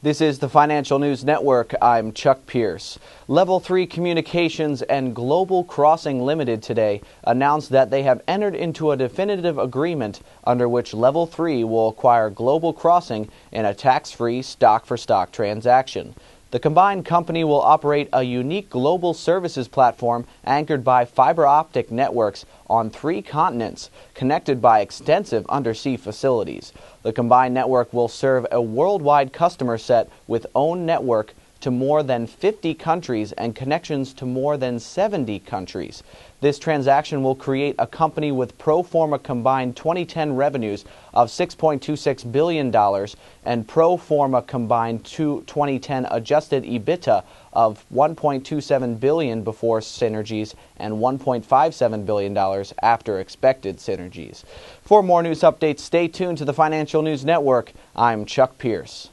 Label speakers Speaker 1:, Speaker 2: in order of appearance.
Speaker 1: This is the Financial News Network. I'm Chuck Pierce. Level 3 Communications and Global Crossing Limited today announced that they have entered into a definitive agreement under which Level 3 will acquire Global Crossing in a tax free stock for stock transaction. The combined company will operate a unique global services platform anchored by fiber optic networks on three continents, connected by extensive undersea facilities. The combined network will serve a worldwide customer set with own network to more than 50 countries and connections to more than 70 countries. This transaction will create a company with pro forma combined 2010 revenues of $6.26 billion and pro forma combined 2010 adjusted EBITDA of 1.27 billion before synergies and $1.57 billion after expected synergies. For more news updates, stay tuned to the Financial News Network. I'm Chuck Pierce.